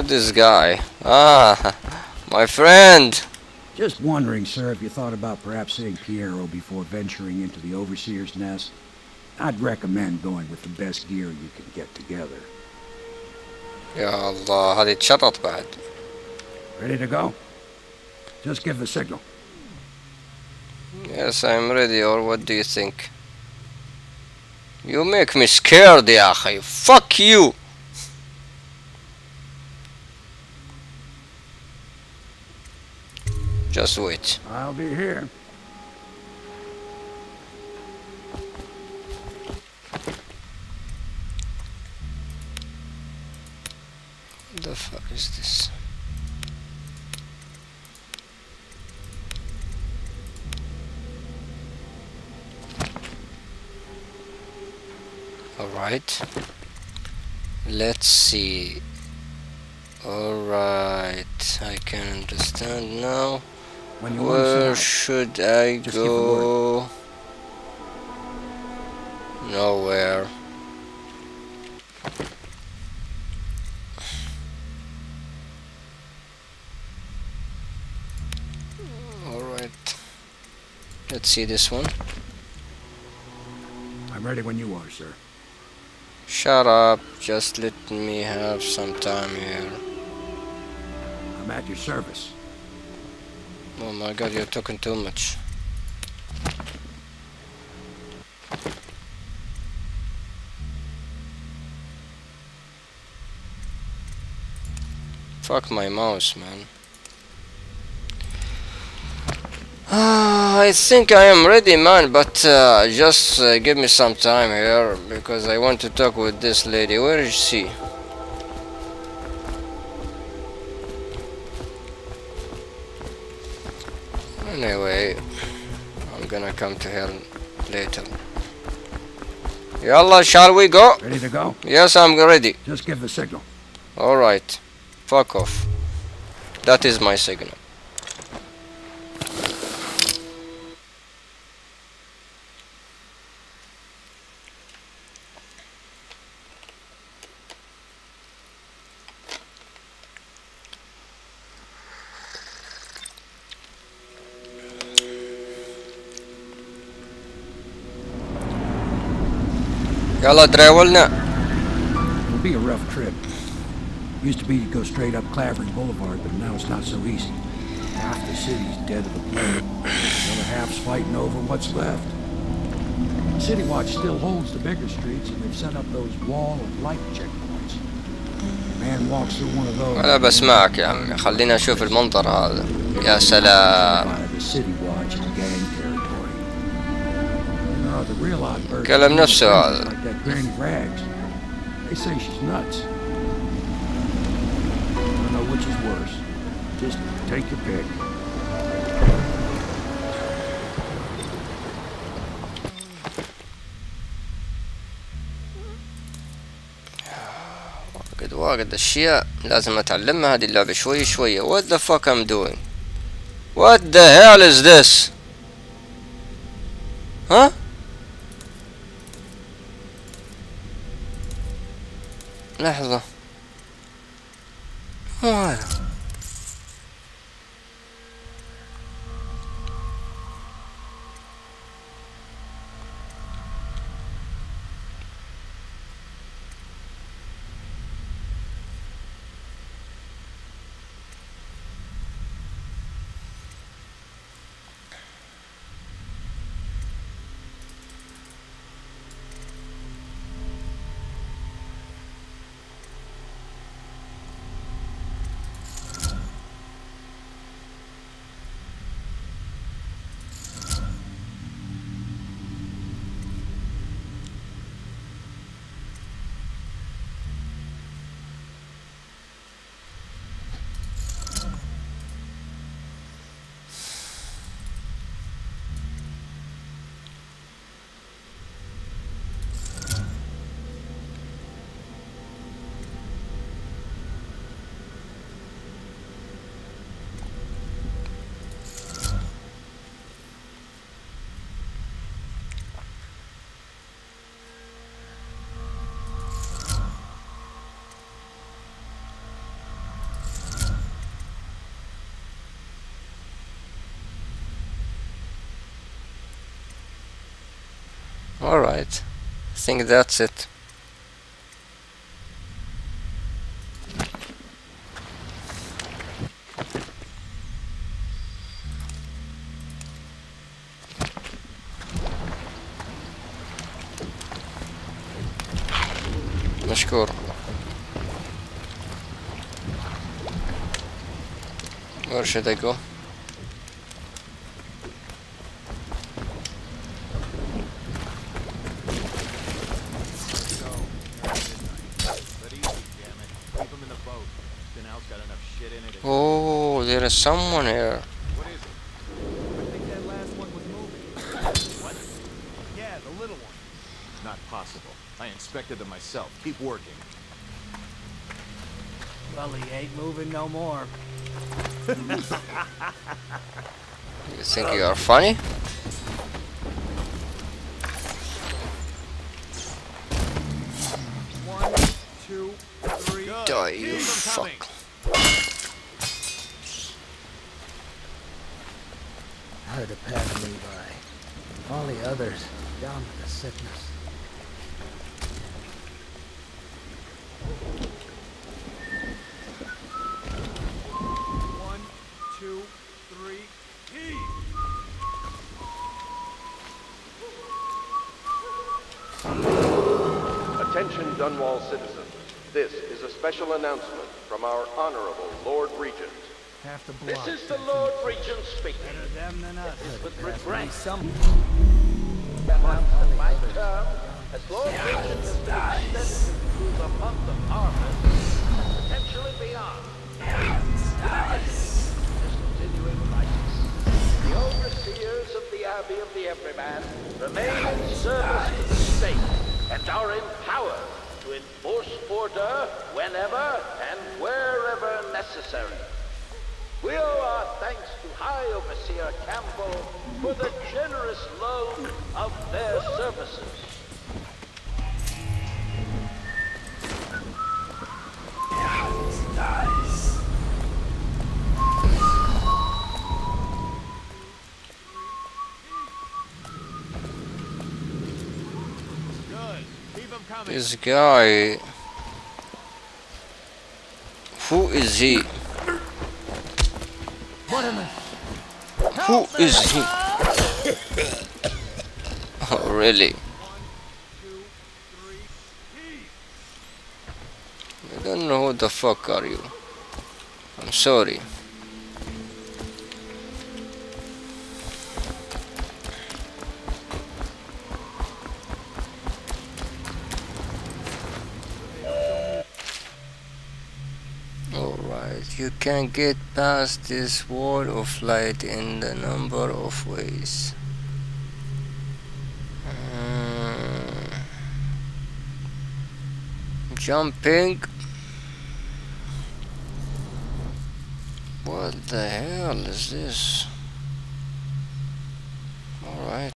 Who this guy? Ah, my friend. Just wondering, sir, if you thought about perhaps seeing Piero before venturing into the Overseer's Nest. I'd recommend going with the best gear you can get together. Ya Allah, shout out bad. Ready to go? Just give the signal. Yes, I'm ready, or what do you think? You make me scared, Yahi. Fuck you! Just wait. I'll be here. What the fuck is this? Alright. Let's see. Alright, I can understand now. When you Where should I Just go? Nowhere. Alright. Let's see this one. I'm ready when you are, sir. Shut up. Just let me have some time here. I'm at your service. Oh my god, you're talking too much. Fuck my mouse, man. Ah, I think I am ready, man, but uh, just uh, give me some time here because I want to talk with this lady. Where is she? Anyway, I'm gonna come to hell later. Yalla, shall we go? Ready to go? Yes, I'm ready. Just give the signal. Alright. Fuck off. That is my signal. يلا تراولنا It'll be a rough trip. Used to be to go straight up Clavering Boulevard, but now it's not so easy. Half the city's dead of the plague. The other half's fighting over what's left. City Watch still holds the bigger streets, and they've set up those wall of light checkpoints. Man walks through one of those. أنا بسمعك يا عمي خلينا نشوف المنظر هذا يا سلام You know, the real odd bird. كلام نفسه هذا. Like that Granny Rags. They say she's nuts. I don't know which is worse. Just take your pick. واجد واجد أشياء لازم أتعلمها هذه اللعبة شوي شوية What the fuck I'm doing What the hell is this ها لحظة. Alright. I think that's it. مشكور Where should I go? There is someone here. What is it? I think that last one was moving. what? Yeah, the little one. Not possible. I inspected them myself. Keep working. Well, he ain't moving no more. You think you are funny? One, two, three. Die, you fuck. Others down with the sickness. One, two, three. Heave. Attention Dunwall citizens. This is a special announcement from our Honorable Lord Regent. Half the This is the Lord Regent speaking. Better them than us. with There has to be regret. Some We owe our thanks to High Overseer Campbell for the generous loan of their services. Good. Keep him. This guy. Who is he? Who is he? Really? I don't know who the fuck are you. I'm sorry. You can get past this wall of light in the number of ways. Jumping. What the hell is this?